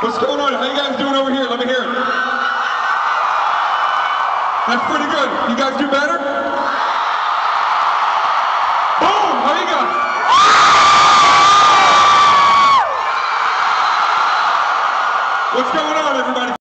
What's going on? How you guys doing over here? Let me hear it. That's pretty good. You guys do better? Boom! How you guys? What's going on, everybody?